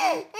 oh, oh.